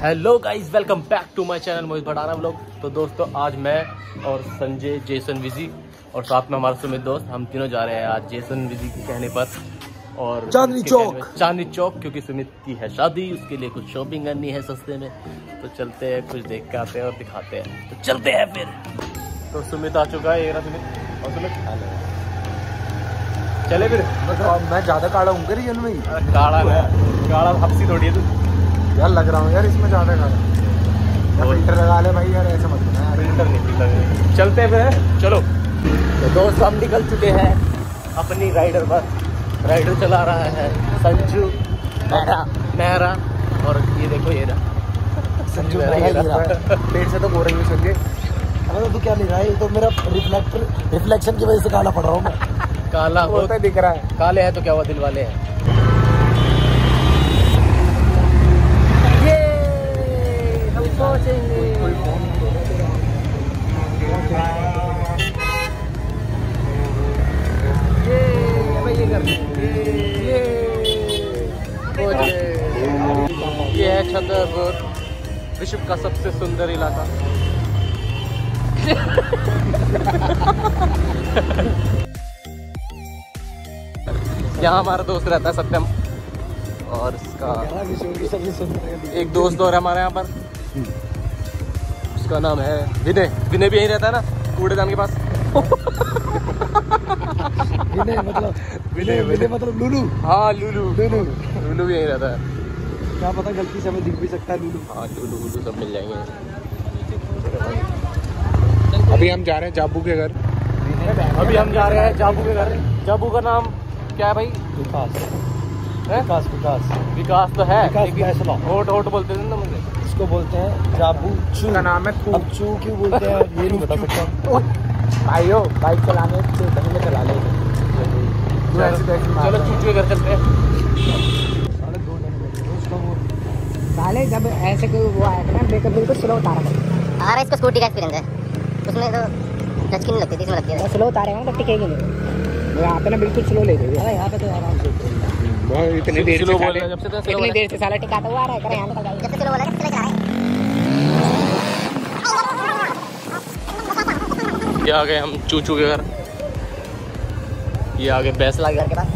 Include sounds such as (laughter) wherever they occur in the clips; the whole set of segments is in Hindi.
Hello guys welcome back to my channel Mohit Bhatara vlog तो दोस्तों आज मैं और संजय जेसन विजी और साथ में हमारा सुमित दोस्त हम तीनों जा रहे हैं आज जेसन विजी के कहने पर। और चांदनी चौक। चांदनी चौक क्योंकि सुमित की है शादी उसके लिए कुछ शॉपिंग करनी है सस्ते में। तो चलते हैं कुछ देख के आते हैं और दिखाते हैं। तो चलते हैं फिर। तो सुमित आ चुका है रहा सुमित। और सुमित? चले फिर। मैं ज़्यादा काला हूँ रियल में ही। अरे है। काला हफ्सी थोड़ी है तू। यार लग रहा हूँ यार इसमें ज़्यादा यार और- फ़िल्टर लगा ले भाई यार ऐसे मत फ़िल्टर नहीं फ़िल्टर चलते फिर। चलो। तो दोस्त हम निकल चुके हैं अपनी राइडर पर। राइडर चला रहा है संजू मेहरा मेहरा और ये देखो ये रहा। संजू मेहरा रहा। रहा। पेट से तो गोरे हुए संजय अरे तू क्या ले रहा है? तो मेरा रिफ्लेक्टर रिफ्लेक्शन की वजह से काला पड़ रहा हूँ मैं। काला वो बहुत तो दिख रहा है। काले है तो क्या हुआ? दिल वाले हैं। ये है छतरपुर विश्व का सबसे सुंदर इलाका यहाँ हमारा दोस्त रहता है सत्यम और इसका एक दोस्त और हमारे यहाँ पर। उसका नाम है विनय। विनय भी यहीं रहता है ना कूड़ेदान के पास। (laughs) विनय मतलब विनय विनय मतलब लुलू। हाँ लुलू। लुलू। लुलू भी यहीं रहता है। क्या पता गलती से हमें दिख भी सकता है लुलू। हाँ लुलू लुलू सब मिल जाएँगे। अभी हम जा रहे हैं जाबू के घर। अभी हम जा रहे हैं जाबू के घर। जाबू का नाम क्या है भाई? विकास। है? विकास विकास। विकास तो है। होट होट बोलते थे ना। इसको बोलते हैं जाबू चू। का नाम है तू। अब चू क्यों बोलते हैं? ये नहीं बता सकता (laughs) भाइयों बाइक चलाने से में चला ले। तू तो चलो रहा है। चूचू के घर चलते हैं। पहले जब ऐसे कोई वो आया था ना ब्रेकअप बिल्कुल स्लो उतारा था। हमारा इसको स्कूटी का एक्सपीरियंस है उसमें तो टच की नहीं लगती थी इसमें लगती है। स्लो उतारेगा तो टिकेगी नहीं। यहाँ पे ना बिल्कुल स्लो ले गई अरे यहाँ पे तो आराम से। इतनी देर स्लो से बोल चले रहे हैं जब से तो स्लो इतनी रहे देर से साला टिकाता हुआ आ रहा है करे यहाँ निकल जाएगी जब से चलो बोला जब से चला रहे ये आ गए हम चूचू के घर। ये आ गए बैसला घर के पास।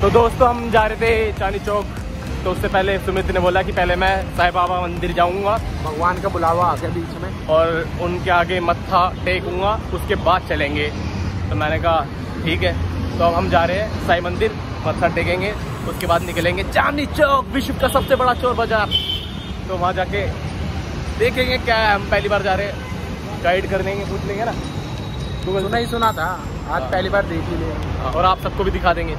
तो दोस्तों हम जा रहे थे चांदी चौक। तो उससे पहले सुमित ने बोला कि पहले मैं साई बाबा मंदिर जाऊँगा। भगवान का बुलावा आ गया बीच में। और उनके आगे मत्था टेकूँगा उसके बाद चलेंगे। तो मैंने कहा ठीक है। तो अब हम जा रहे हैं साई मंदिर मत्था टेकेंगे उसके बाद निकलेंगे चांदी चौक विश्व का सबसे बड़ा चोर बाज़ार। तो वहाँ जाके देखेंगे क्या है हम पहली बार जा रहे हैं। गाइड कर लेंगे पूछ लेंगे ना। गूगल सुना ही सुना था। आज हाँ। पहली बार देख ही लिया। हाँ, और आप सबको भी दिखा देंगे।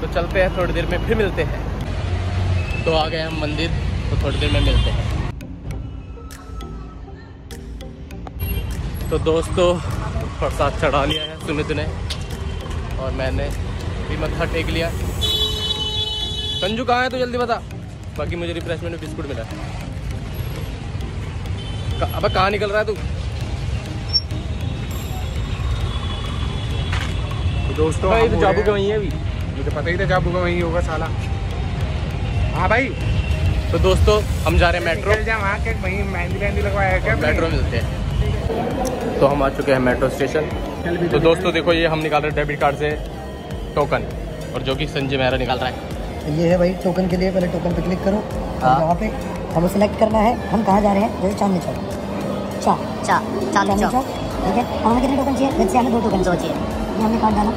तो चलते हैं थोड़ी देर में फिर मिलते हैं। तो आ गए हम मंदिर तो थोड़ी देर में मिलते हैं। तो दोस्तों प्रसाद चढ़ा लिया है सुमित ने। और मैंने भी मत्था टेक लिया। संजू कहाँ है तो जल्दी बता। बाकी मुझे रिफ्रेशमेंट में बिस्कुट मिला। अबे कहाँ निकल रहा है तू? तो दोस्तों भाई तो जाबू के वहीं है अभी। मुझे पता ही था जाबू का वहीं होगा साला। हाँ भाई। तो दोस्तों हम जा रहे हैं मेट्रो। निकल जा वहाँ के वहीं मेहंदी मेहंदी लगवाया है क्या मेट्रो मिलते हैं। तो हम आ चुके हैं मेट्रो स्टेशन। तो दोस्तों देखो ये हम निकाल रहे हैं डेबिट कार्ड से टोकन और जो कि संजय मेहरा निकाल रहा है। ये है भाई टोकन के लिए पहले टोकन पे क्लिक करो। हाँ। और यहाँ पे हमें सेलेक्ट करना है। हम कहाँ जा रहे हैं? जैसे चांदनी चौक चा चा चांदी चांदनी चौक ठीक है और हमें कितने टोकन चाहिए जैसे हमें दो टोकन दो चाहिए चाहिए ये हमने कार्ड डाला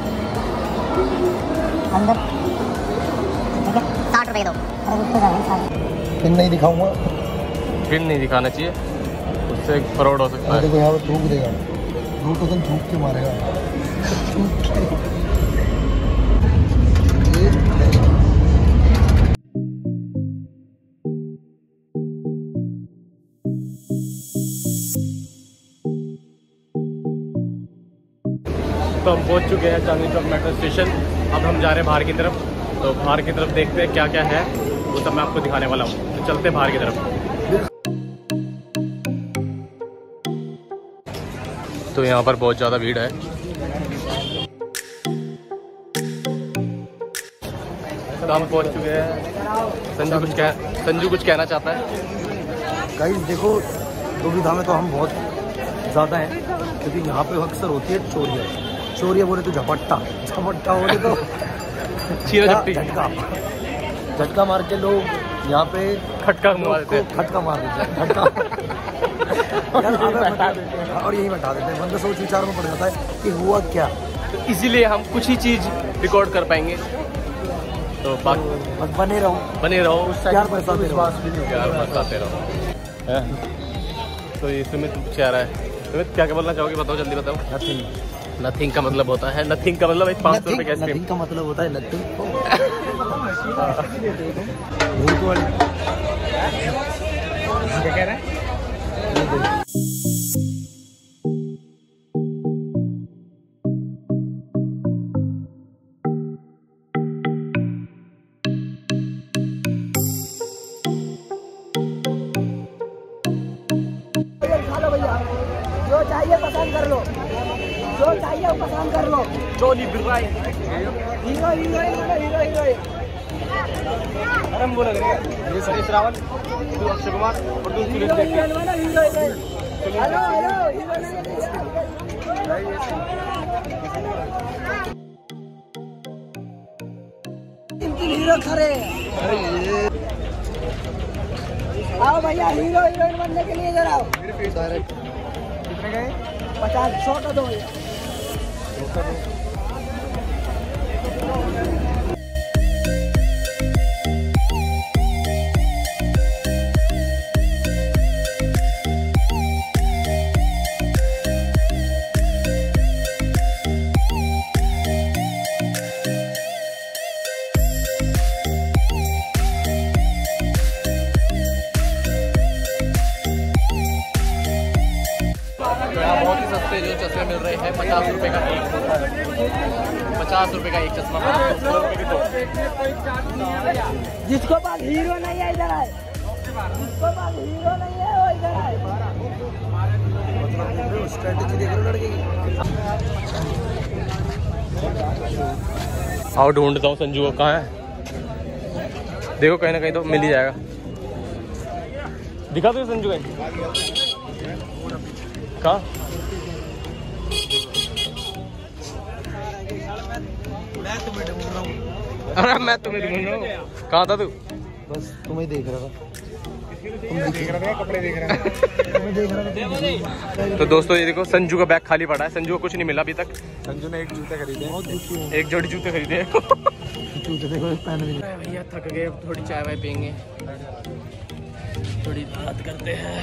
अंदर ठीक है साठ रुपए के दो फिर नहीं दिखाऊँगा फिर नहीं दिखाना चाहिए उससे फ्रॉड हो सकता है देखो यहाँ पर थूक देगा दो टोकन थूक के मारेगा हम पहुँच चुके हैं चांदनी चौक मेट्रो स्टेशन। अब हम जा रहे हैं बाहर की तरफ़। तो बाहर की तरफ़ देखते हैं क्या क्या है। वो सब मैं आपको दिखाने वाला हूँ। तो चलते बाहर की तरफ़। तो यहाँ पर बहुत ज़्यादा भीड़ है। तो हम पहुँच चुके हैं। संजू कुछ कह, संजू कुछ कहना चाहता है। गाइस देखो, दुविधा में तो हम बहुत ज़्यादा हैं, क्योंकि यहाँ पे अक्सर होती है चोरियाँ। चोरियाँ बोले तो झपट्टा झपट्टा बोले तो क्या? झटका। झटका मार के लोग यहाँ पे खटका मार देते। खटका मार देते हैं (laughs) हैं और यही बैठा देते हैं। बंदा सोच विचार में पड़ जाता है कि हुआ क्या। तो इसीलिए हम कुछ ही चीज़ रिकॉर्ड कर पाएँगे। तो बाकी बने रहो। बने रहो। प्यार बरसाते रहो। प्यार बरसाते रहो। तो ये सुमित कह रहा है। सुमित क्या क्या बोलना चाहोगे? बताओ जल्दी बताओ। नथिंग नथिंग का मतलब होता है। नथिंग का मतलब एक पाँच सौ रुपये का नथिंग का मतलब होता है नथिंग क्या कह रहा है? लो चोली बिराई हीरो हीरोइन बोलो हीरो हीरोइन हम बोला करेंगे ये सरेश रावल तू अक्षय कुमार और तू सुनील हीरो शेट्टी बोलो हीरो हीरोइन हेलो हेलो इनकी हीरो खड़े आओ भैया हीरो हीरोइन बनने के लिए इधर आओ कितने गए पचास सौ का दो भैया सस्ते जो चश्मे मिल रहे हैं पचास रुपए का एक पचास रुपए का एक चश्मा। सौ रुपए के दो जिसको पास हीरो नहीं है इधर आए। जिसको पास हीरो नहीं है वो इधर आए। मतलब स्ट्रेटेजी देख रहे लड़के की आओ ढूंढता हूँ संजू को कहाँ है? देखो कहीं ना कहीं तो मिल ही जाएगा। दिखा दो संजू कहीं। कहाँ? मैं तुम्हें ढूंढ रहा हूँ। अरे मैं तुम्हें ढूंढ रहा हूँ। कहाँ था तू? बस तुम्हें देख रहा था। तो दोस्तों ये देखो संजू का बैग खाली पड़ा है। संजू को कुछ नहीं मिला अभी तक। संजू ने एक जूते खरीदे। हूँ। एक जोड़ी जूते खरीदे। जूते देखो पहन भी भैया थक गए अब थोड़ी चाय वाय पियेंगे। थोड़ी बात करते हैं।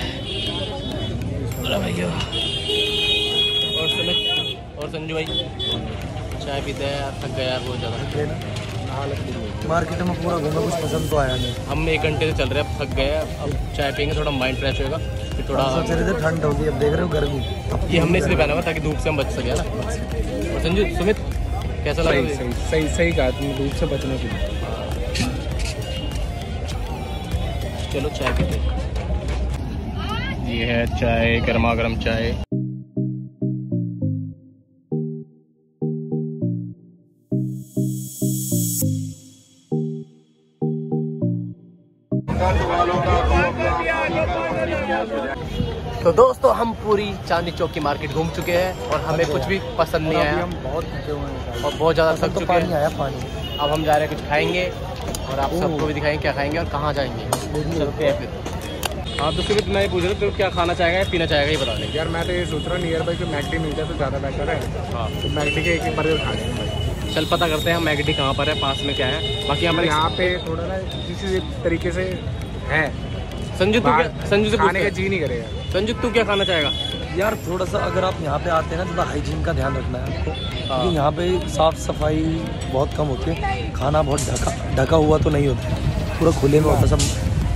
और संजू भाई। चाय पीते हैं यार थक गया यार बहुत ज़्यादा। मार्केट में पूरा घूमा कुछ पसंद तो आया नहीं। हम एक घंटे से चल रहे हैं अब थक गए हैं अब चाय पियेंगे थोड़ा माइंड फ्रेश होगा फिर थोड़ा सोच रहे थे ठंड होगी अब देख रहे हो गर्मी। ये हमने इसलिए पहना हुआ ताकि धूप से हम बच सके ना? और संजू सुमित कैसा लगा सही? सही सही सही कहा तुम धूप से बचने के लिए। चलो चाय पीते ये है चाय गर्मा गर्म चाय। तो दोस्तों हम पूरी चांदनी चौक की मार्केट घूम चुके हैं और हमें कुछ भी पसंद नहीं आया। हम बहुत थके हुए हैं और बहुत ज़्यादा थक तो चुके पानी हैं आया पानी। अब हम जा रहे हैं कुछ खाएँगे और आप सबको भी दिखाएँगे क्या खाएँगे और कहाँ जाएँगे। चलते हैं फिर। हाँ तो सिर्फ़ मैं पूछ रहा था तो क्या खाना चाहेगा या पीना चाहेगा ये बता देंगे यार मैं तो ये सोच रहा हूँ नियर बाई जो मैगडी मिल जाए तो ज़्यादा बेटर है। हाँ। तो मैगडी के एक एक बर्गर खा लेंगे चल पता करते हैं हम मैगडी कहाँ पर है पास में क्या है। बाकी हमारे हमारे यहाँ पे थोड़ा ना किसी तरीके से है। संजू तू क्या संजू से खाने का जी नहीं करेगा। संजू तू क्या खाना चाहेगा? यार थोड़ा सा अगर आप यहाँ पे आते हैं ना थोड़ा हाइजीन का ध्यान रखना है आपको। हाँ। क्योंकि यहाँ पे साफ़ सफ़ाई बहुत कम होती है। खाना बहुत ढका ढका हुआ तो नहीं होता। पूरा खुले में होता सब।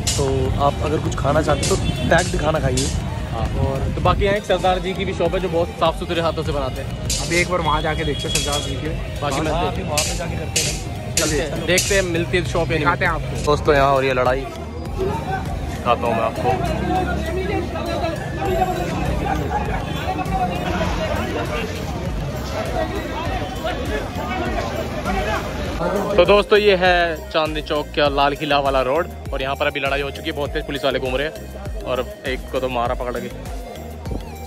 तो आप अगर कुछ खाना चाहते हो तो पैक्ड खाना खाइए। हाँ। और तो बाकी यहाँ एक सरदार जी की भी शॉप है जो बहुत साफ़ सुथरे हाथों से बनाते हैं। अभी एक बार वहाँ जाके देखते हैं सरदार जी के। बाकी मैं हाँ, वहाँ पे जाके करते हैं। देखते हैं मिलती है शॉप दिखाते हैं आपको। दोस्तों यहाँ हो रही है लड़ाई। दिखाता हूँ मैं आपको तो दोस्तों ये है चांदनी चौक का लाल किला वाला रोड और यहाँ पर अभी लड़ाई हो चुकी है। बहुत तेज पुलिस वाले घूम रहे हैं और एक को तो मारा पकड़ के।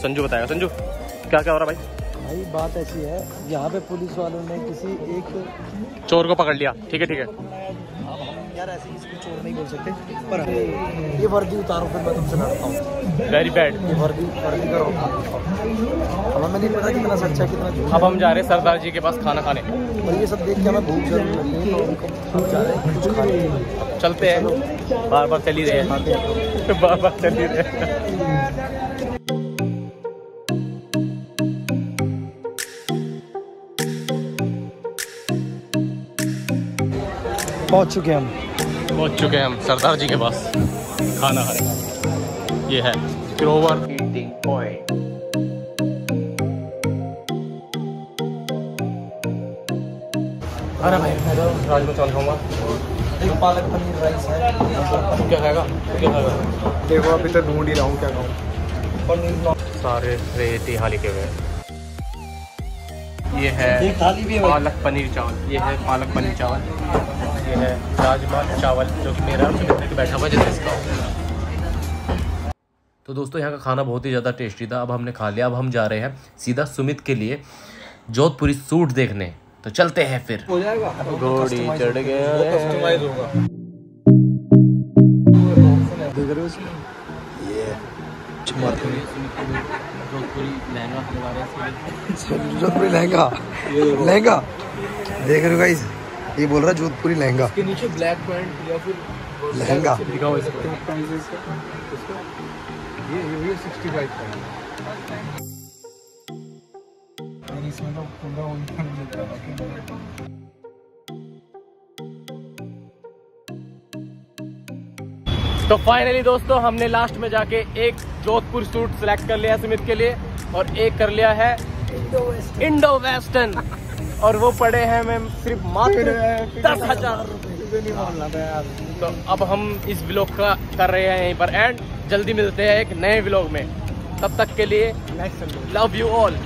संजू बताएगा। संजू क्या क्या हो रहा है भाई? भाई बात ऐसी है यहाँ पे पुलिस वालों ने किसी एक चोर को पकड़ लिया। ठीक है ठीक है। यार ऐसे किसी को चोर नहीं बोल सकते पर ये वर्दी उतारो फिर मैं तुमसे लड़ता हूँ। वेरी बैड ये वर्दी वर्दी करो। अब हमें नहीं पता कितना सच्चा कितना अब हम जा रहे हैं सरदार जी के पास खाना खाने। और ये सब देख के हमें भूख ज़रूर लगी है तो जा रहे हैं कुछ खाने चलते हैं। बार बार चल ही। रहे हैं। बार बार चल ही रहे हैं। पहुँच चुके हम। पहुँच चुके हैं हम सरदार जी के पास। खाना खाने ये है। ग्रोवर ईटिंग पॉइंट अरे भाई राजमा चावल खाऊँगा। एक पालक पनीर राइस है। तू क्या खाएगा? क्या खाएगा? देखो अभी तो ढूंढ ही रहा हूँ क्या खाऊँ। पनीर सारे हाली के हुए। ये है। पालक पनीर चावल। ये है पालक पनीर चावल। ये है राजमा चावल जो कि मेरा सुमित बैठा हुआ जैसे इसका तो दोस्तों यहाँ का खाना बहुत ही ज़्यादा टेस्टी था अब हमने खा लिया अब हम जा रहे हैं सीधा सुमित के लिए जोधपुरी सूट देखने। तो चलते हैं फिर। हो जाएगा? घोड़ी चढ़ गया लहंगा हैं (laughs) लहंगा? लहंगा? देख रहे हो गाइस ये बोल रहा है जोधपुरी लहंगा। के नीचे ब्लैक पैंट या फिर लहंगा। दिखाओ इसको। ये ये सिक्सटी फाइव का इसमें तो पूरा उनका मिलता है तो फाइनली दोस्तों हमने लास्ट में जाके एक जोधपुर सूट सिलेक्ट कर लिया है सुमित के लिए और एक कर लिया है इंडो वेस्टर्न और वो पड़े हैं मैम सिर्फ़ मात्र दस हज़ार तो अब हम इस ब्लॉग का कर रहे हैं यहीं पर एंड जल्दी मिलते हैं एक नए ब्लॉग में। तब तक के लिए लव यू ऑल